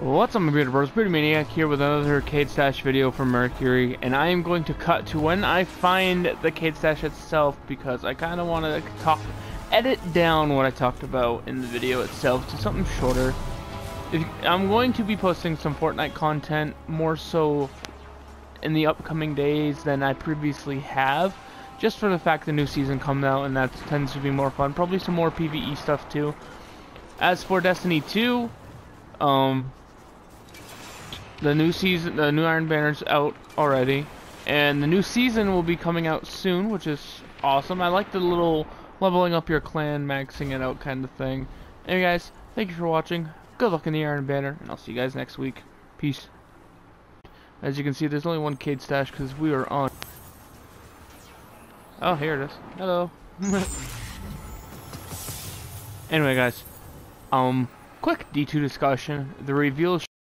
What's up my beautiful bros, Beauty Maniac here with another Cayde Stash video from Mercury and I am going to cut to when I find the Cayde Stash itself because I kind of want to talk, edit down what I talked about in the video itself to something shorter. If, I'm going to be posting some Fortnite content more so in the upcoming days than I previously have just for the fact the new season comes out and that tends to be more fun. Probably some more PvE stuff too. As for Destiny 2, um, the new season, the new Iron Banner's out already, and the new season will be coming out soon, which is awesome. I like the little leveling up your clan, maxing it out kind of thing. Anyway, guys, thank you for watching. Good luck in the Iron Banner, and I'll see you guys next week. Peace. As you can see, there's only one Cayde stash because we are on. Oh, here it is. Hello. anyway, guys, um, quick D2 discussion. The reveal